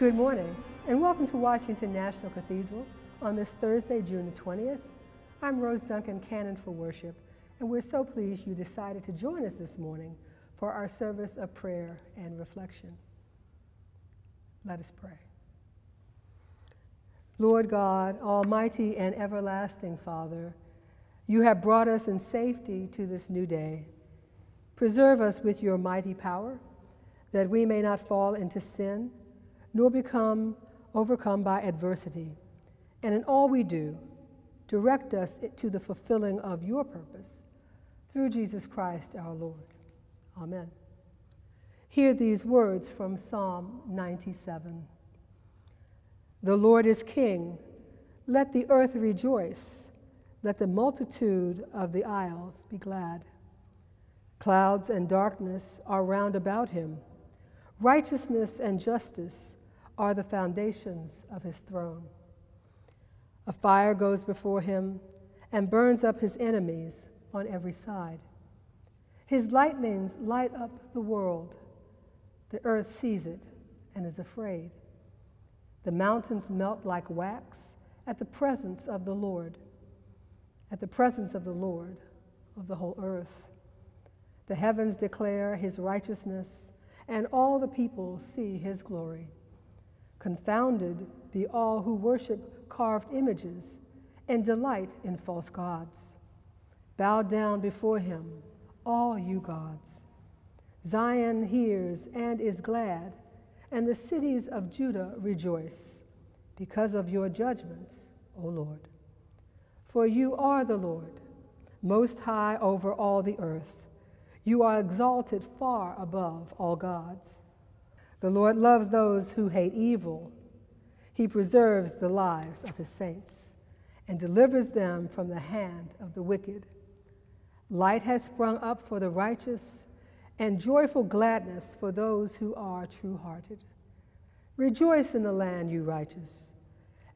Good morning, and welcome to Washington National Cathedral on this Thursday, June the 20th. I'm Rose Duncan, canon for worship, and we're so pleased you decided to join us this morning for our service of prayer and reflection. Let us pray. Lord God, Almighty and everlasting Father, you have brought us in safety to this new day. Preserve us with your mighty power, that we may not fall into sin, nor become overcome by adversity. And in all we do, direct us to the fulfilling of your purpose through Jesus Christ our Lord. Amen. Hear these words from Psalm 97 The Lord is King. Let the earth rejoice. Let the multitude of the isles be glad. Clouds and darkness are round about him. Righteousness and justice are the foundations of his throne. A fire goes before him and burns up his enemies on every side. His lightnings light up the world. The earth sees it and is afraid. The mountains melt like wax at the presence of the Lord at the presence of the Lord of the whole earth. The heavens declare his righteousness, and all the people see his glory. Confounded be all who worship carved images and delight in false gods. Bow down before him, all you gods. Zion hears and is glad, and the cities of Judah rejoice because of your judgments, O Lord. For you are the Lord, most high over all the earth. You are exalted far above all gods. The Lord loves those who hate evil. He preserves the lives of his saints and delivers them from the hand of the wicked. Light has sprung up for the righteous and joyful gladness for those who are true hearted. Rejoice in the land, you righteous,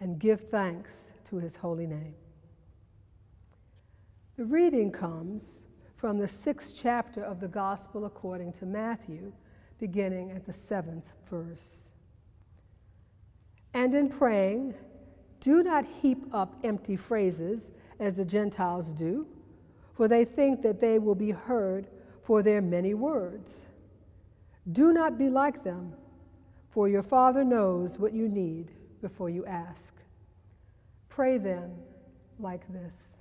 and give thanks to his holy name. The reading comes from the sixth chapter of the Gospel according to Matthew, beginning at the seventh verse. And in praying, do not heap up empty phrases as the Gentiles do, for they think that they will be heard for their many words. Do not be like them, for your Father knows what you need before you ask. Pray then like this.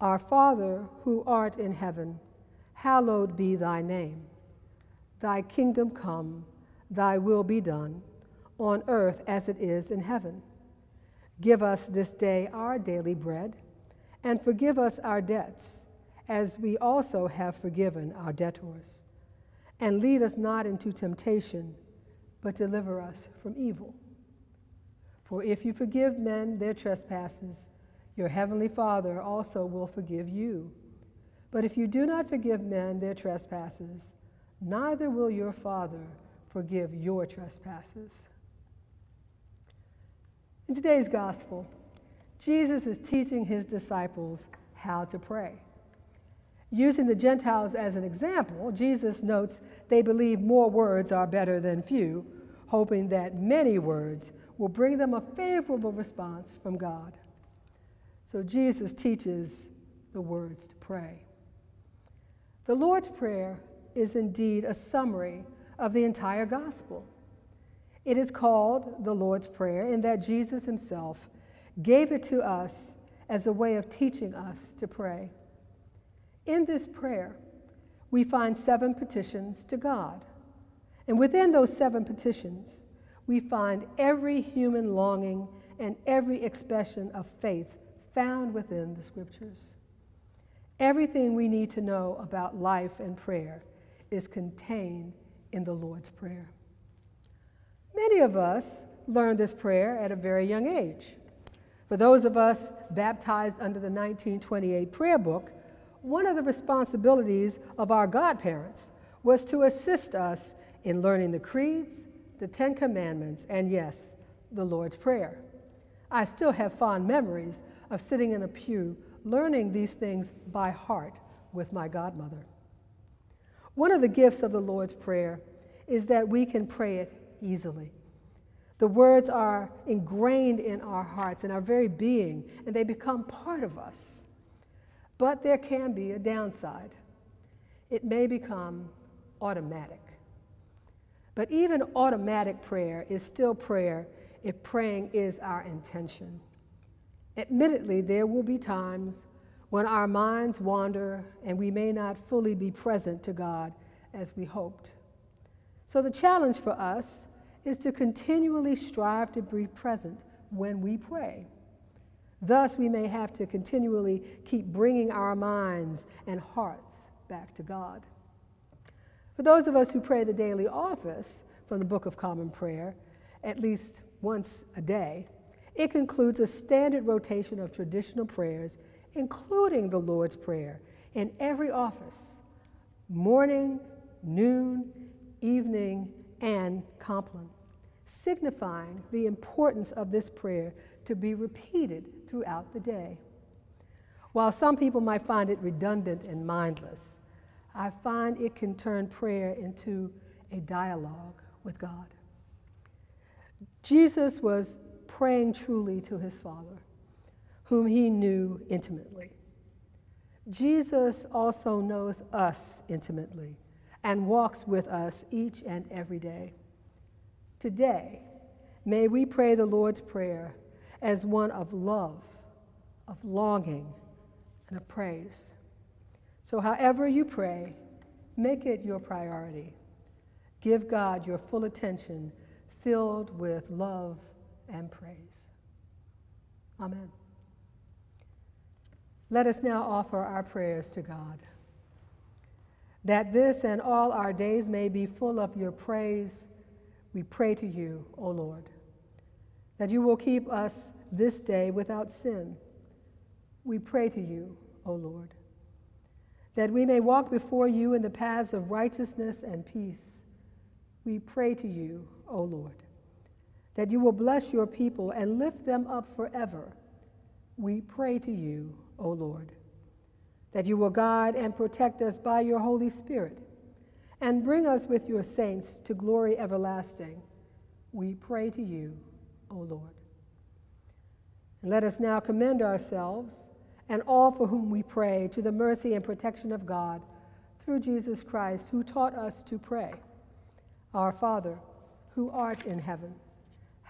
Our Father, who art in heaven, hallowed be thy name. Thy kingdom come, thy will be done, on earth as it is in heaven. Give us this day our daily bread, and forgive us our debts, as we also have forgiven our debtors. And lead us not into temptation, but deliver us from evil. For if you forgive men their trespasses, your heavenly Father also will forgive you. But if you do not forgive men their trespasses, neither will your Father forgive your trespasses. In today's gospel, Jesus is teaching his disciples how to pray. Using the Gentiles as an example, Jesus notes they believe more words are better than few, hoping that many words will bring them a favorable response from God. So Jesus teaches the words to pray. The Lord's Prayer is indeed a summary of the entire gospel. It is called the Lord's Prayer in that Jesus himself gave it to us as a way of teaching us to pray. In this prayer, we find seven petitions to God. And within those seven petitions, we find every human longing and every expression of faith found within the scriptures. Everything we need to know about life and prayer is contained in the Lord's Prayer. Many of us learned this prayer at a very young age. For those of us baptized under the 1928 prayer book, one of the responsibilities of our godparents was to assist us in learning the creeds, the Ten Commandments, and yes, the Lord's Prayer. I still have fond memories of sitting in a pew learning these things by heart with my godmother. One of the gifts of the Lord's Prayer is that we can pray it easily. The words are ingrained in our hearts and our very being, and they become part of us. But there can be a downside. It may become automatic. But even automatic prayer is still prayer if praying is our intention. Admittedly, there will be times when our minds wander and we may not fully be present to God as we hoped. So, the challenge for us is to continually strive to be present when we pray. Thus, we may have to continually keep bringing our minds and hearts back to God. For those of us who pray the daily office from the Book of Common Prayer, at least once a day, it concludes a standard rotation of traditional prayers, including the Lord's Prayer, in every office morning, noon, evening, and compline, signifying the importance of this prayer to be repeated throughout the day. While some people might find it redundant and mindless, I find it can turn prayer into a dialogue with God. Jesus was praying truly to his Father, whom he knew intimately. Jesus also knows us intimately and walks with us each and every day. Today, may we pray the Lord's Prayer as one of love, of longing, and of praise. So, however you pray, make it your priority. Give God your full attention, filled with love and praise. Amen. Let us now offer our prayers to God. That this and all our days may be full of your praise, we pray to you, O Lord. That you will keep us this day without sin, we pray to you, O Lord that we may walk before you in the paths of righteousness and peace. We pray to you, O Lord, that you will bless your people and lift them up forever. We pray to you, O Lord, that you will guide and protect us by your Holy Spirit and bring us with your saints to glory everlasting. We pray to you, O Lord. And let us now commend ourselves and all for whom we pray to the mercy and protection of God through Jesus Christ, who taught us to pray. Our Father, who art in heaven,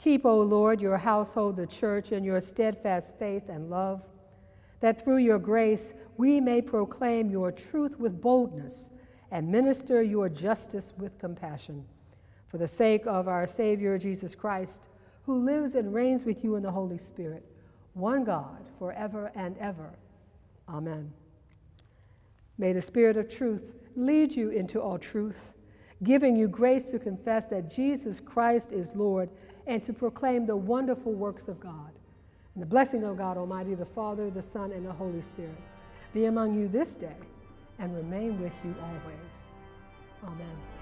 Keep, O Lord, your household, the church, in your steadfast faith and love, that through your grace we may proclaim your truth with boldness and minister your justice with compassion. For the sake of our Savior Jesus Christ, who lives and reigns with you in the Holy Spirit, one God, forever and ever. Amen. May the Spirit of truth lead you into all truth, giving you grace to confess that Jesus Christ is Lord and to proclaim the wonderful works of God. And the blessing of God Almighty, the Father, the Son, and the Holy Spirit be among you this day and remain with you always. Amen.